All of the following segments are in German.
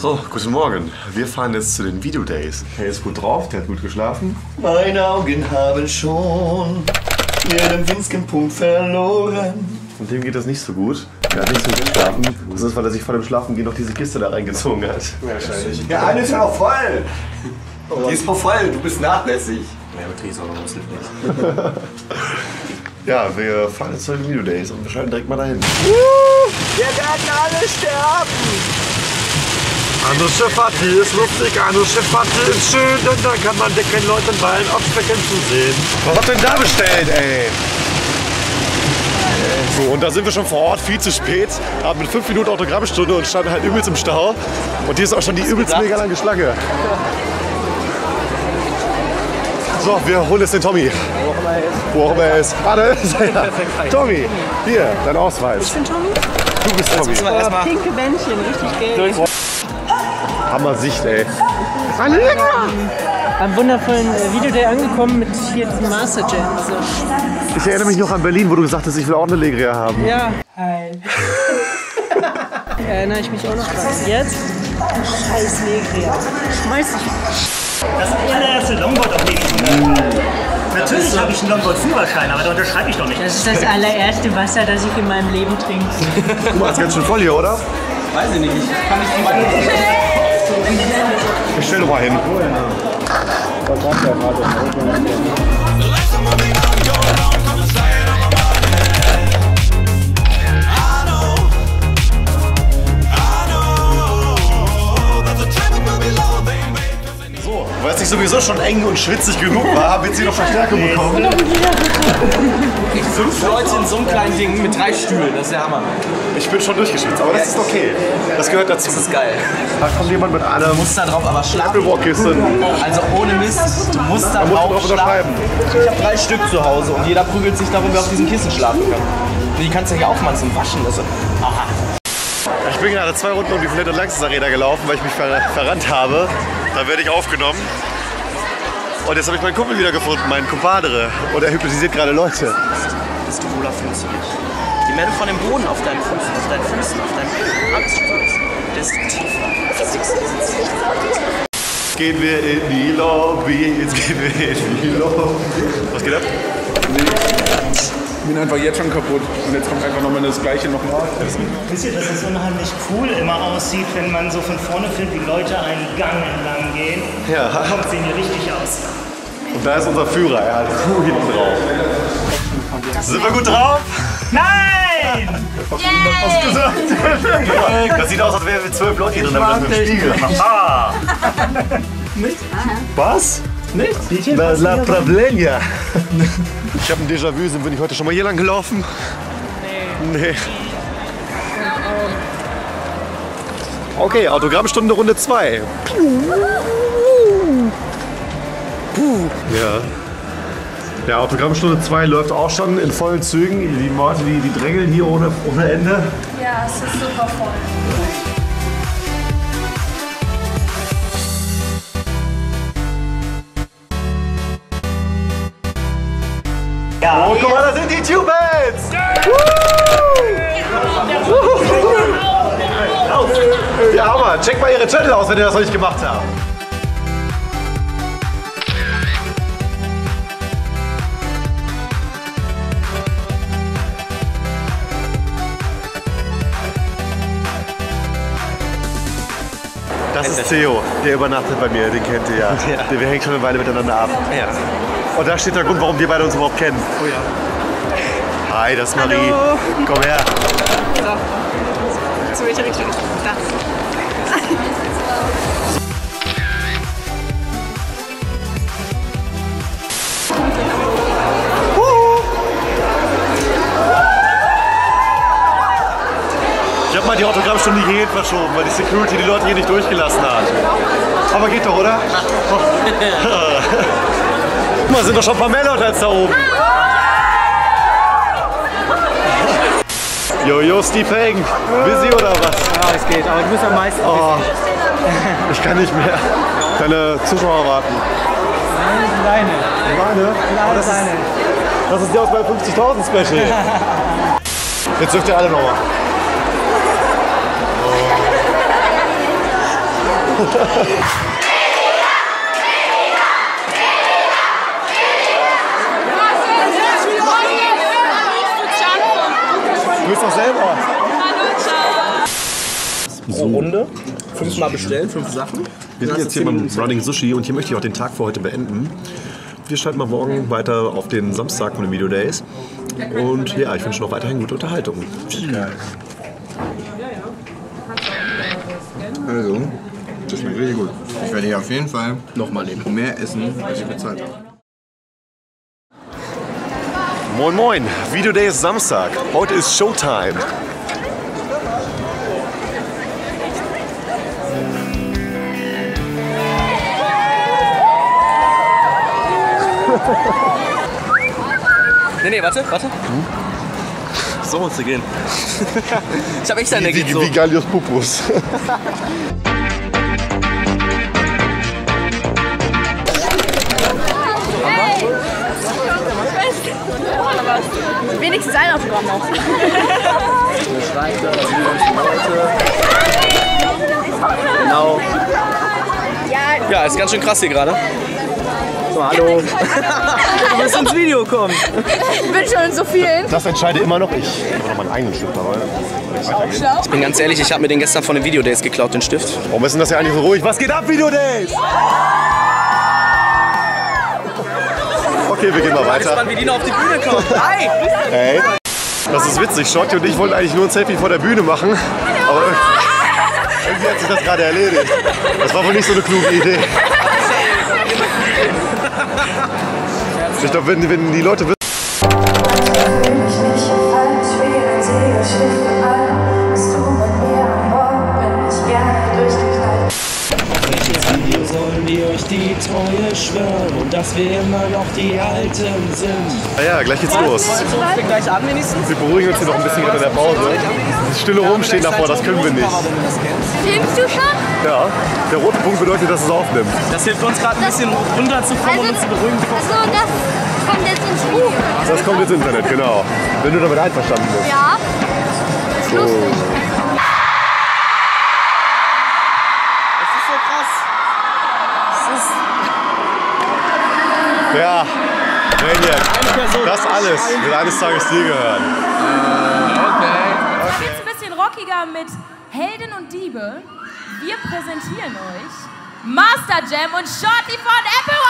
So, guten Morgen. Wir fahren jetzt zu den Videodays. Er ist gut drauf, der hat gut geschlafen. Meine Augen haben schon jeden winzigen Punkt verloren. Und dem geht das nicht so gut. Er hat nicht so gut geschlafen. Das ist, weil er sich vor dem Schlafengehen noch diese Kiste da reingezogen hat. Wahrscheinlich. Der eine ist auch voll. Die ist auch voll, du bist nachlässig. Ja, aber Tresor muss nicht. Ja, wir fahren jetzt zu den Videodays und wir schalten direkt mal dahin. Wir werden alle sterben. Andere Schifffahrt, die ist lustig, andere Schifffahrt, die ist schön, denn dann kann man dicken Leuten beim Abspecken zusehen. Was habt ihr denn da bestellt, ey? So, und da sind wir schon vor Ort, viel zu spät. Haben mit 5 Minuten Autogrammstunde und standen halt übelst im Stau. Und hier ist auch schon die übelst mega lange Schlange. So, wir holen jetzt den Tommy. Wo auch immer er ist. Warte, Tommy, hier, dein Ausweis. Ich bin Tommy. Du bist Tommy. Oh, pinke Bändchen, richtig gelb. Hammer Sicht, ey. Am wundervollen äh, Videoday angekommen mit hier diesem Master Jam. So. Ich erinnere mich noch an Berlin, wo du gesagt hast, ich will auch eine Legria haben. Ja. Hi. Erinnere ich mich auch noch dran. Jetzt? Scheiß Negria. Schmeiß dich. Das allererste Longboard, auf ich bin. Natürlich habe ich einen Longboard-Führerschein, aber da unterschreibe ich doch nicht. Das ist das allererste Wasser, das ich in meinem Leben trinke. Guck mal, ist ganz schön voll hier, oder? Weiß ich nicht, ich kann nicht Ich stell doch mal hin. So, weil es nicht sowieso schon eng und schwitzig genug war, haben wir jetzt hier noch Verstärkung bekommen. Fünf Leute in so einem kleinen Ding mit drei Stühlen, das ist der Hammer. Ich bin schon durchgeschwitzt, aber das ist okay. Das gehört dazu. Das ist geil. Da kommt jemand mit einer Du musst da drauf aber schlafen. Also ohne Mist, du musst da du drauf drauf schlafen. unterschreiben. Ich habe drei Stück zu Hause und jeder prügelt sich darum, wer auf diesen Kissen schlafen kann. Und die kannst du ja hier aufmachen zum Waschen. Ist, aha. Ich bin gerade zwei Runden um die Flat- und Lanxess Arena gelaufen, weil ich mich ver verrannt habe. Da werde ich aufgenommen. Und jetzt habe ich meinen Kumpel wieder gefunden, meinen Kumpadre. Und er hypnotisiert gerade Leute. Desto wohler fühlst du dich. Je mehr du von dem Boden auf deinen Füßen, auf deinen Füßen, auf alles spürst, desto tiefer du. Gehen wir in die Lobby, jetzt gehen wir in die Lobby. Was geht ab? Ich bin einfach jetzt schon kaputt. Und jetzt kommt einfach nochmal das Gleiche nochmal. Wisst ihr, dass es unheimlich cool immer aussieht, wenn man so von vorne filmt, wie Leute einen Gang entlang gehen? Ja. Kommt sehen die richtig aus. Und da ist unser Führer, er hat Crew hinten drauf. Sind wir gut drauf? Nein! Was gesagt? Das sieht aus, als wären wir zwölf Leute hier drin, aber das mit dem Spiegel. Haha. Was? Nicht? La, la Problema. Ich habe ein Déjà-vu. Sind wir nicht heute schon mal hier lang gelaufen? Nee. Nee. Okay, Autogrammstunde Runde 2. Ja. Ja, Autogrammstunde 2 läuft auch schon in vollen Zügen. Die Leute, die, die drängeln hier ohne, ohne Ende. Ja, es ist super voll. Oh, guck mal, da sind die Tubats! Ja, Hammer. Check mal ihre Channel aus, wenn ihr das noch nicht gemacht habt. Das ist Theo, der übernachtet bei mir, den kennt ihr ja. Wir hängen schon eine Weile miteinander ab. Ja. Und da steht der Grund, warum wir beide uns überhaupt kennen. Oh ja. Hi, das ist Marie. Komm her. Zu welcher Richtung? Da. Ich habe mal die Autogrammstunde hierhin verschoben, weil die Security die Leute hier nicht durchgelassen hat. Aber geht doch, oder? Guck mal, sind doch schon ein paar mehr Leute als da oben. Jojo, Steve Hagen. Busy oder was? Ja, es geht, aber du bist am meisten. Oh, ich kann nicht mehr. Deine Zuschauer warten. Deine. Meine? Oh, das, ist, Deine. das ist der aus meinem 50.000 Special. Jetzt dürft ihr alle nochmal. Du bist doch selber. Pro Runde. Fünfmal bestellen, fünf Sachen. Wir sind jetzt hier beim Running Sushi und hier möchte ich auch den Tag für heute beenden. Wir starten mal morgen weiter auf den Samstag von den Video Days. Und ja, ich wünsche noch weiterhin gute Unterhaltung. Also, das schmeckt richtig gut. Ich werde hier auf jeden Fall nochmal nehmen. Mehr essen, als ich bezahlt habe. Moin Moin, Video Day ist Samstag. Heute ist Showtime. Nee, nee, warte, warte. So muss sie gehen. ich hab Wie, Energie wie, so. wie Gallius Pupus. Wenigstens ein Autogramm noch. Genau. Ja, ist ganz schön krass hier gerade. So, hallo. du musst ins Video kommen. ich bin schon in so vielen. Das entscheide immer noch ich. Ich habe noch meinen eigenen Stift dabei. Ich bin ganz ehrlich, ich habe mir den gestern von den Video Days geklaut, den Stift. Warum ist denn das ja eigentlich so ruhig? Was geht ab, Video Okay, wir gehen mal weiter. Wann wie die noch auf die Bühne kommen. Hi! Hey. Das ist witzig. Shorty und ich wollten eigentlich nur ein Selfie vor der Bühne machen. Aber irgendwie hat sich das gerade erledigt. Das war wohl nicht so eine kluge Idee. Ich glaube, wenn, wenn die Leute dass wir immer noch die Alten sind? na ja, gleich geht's los. Wir gleich an wenigstens. Wir beruhigen uns hier noch ein bisschen gerade in der Pause. Das stille Rumstehen davor, das können wir nicht. Filmst du schon? Ja, der rote Punkt bedeutet, dass es aufnimmt. Das hilft uns gerade ein bisschen runterzukommen und uns zu beruhigen. Also das kommt jetzt ins Buch. Das kommt ins Internet, genau. Wenn du damit einverstanden bist. Ja. So. Das ist so krass. Ja, Maniac. Das alles wird eines Tages dir gehören. Jetzt ein bisschen rockiger mit Helden und Diebe. Wir präsentieren euch Master Jam und Shorty von Apple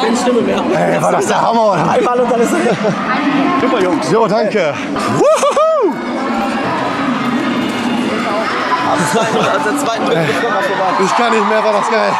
Keine Stimme mehr. Ey, war das der Hammer, oder? Einmal und dann ist er. Super, Jungs. Jo, danke. Wuhu! Vorbei. Ich kann nicht mehr, war das geil.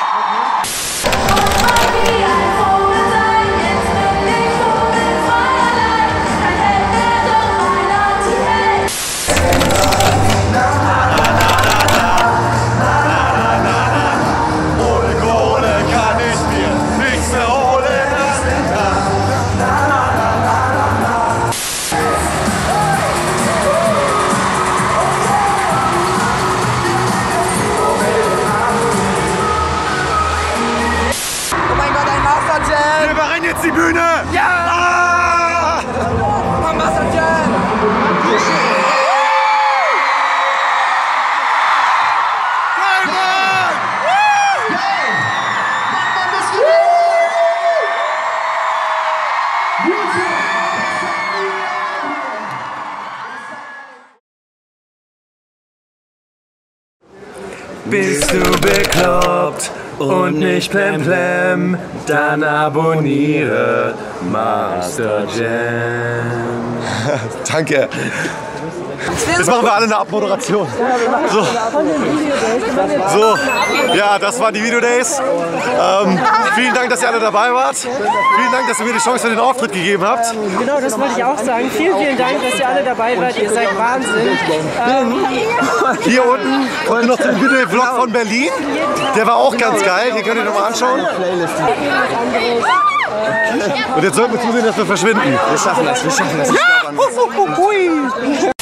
Bekloppt und nicht plemplem, dann abonniere Master Jam. Danke. Jetzt machen wir alle eine Abmoderation. So. so, ja, das waren die Videodays. Ähm, vielen Dank, dass ihr alle dabei wart. Vielen Dank, dass ihr mir die Chance für den Auftritt gegeben habt. Genau, das wollte ich auch sagen. Vielen, vielen Dank, dass ihr alle dabei wart. Ihr seid Wahnsinn. Ähm, Hier unten kommt noch den Video-Vlog von Berlin. Der war auch ganz geil. Den könnt ihr nochmal anschauen. Und jetzt sollten wir zusehen, dass wir verschwinden. Wir schaffen das, wir schaffen das. Ich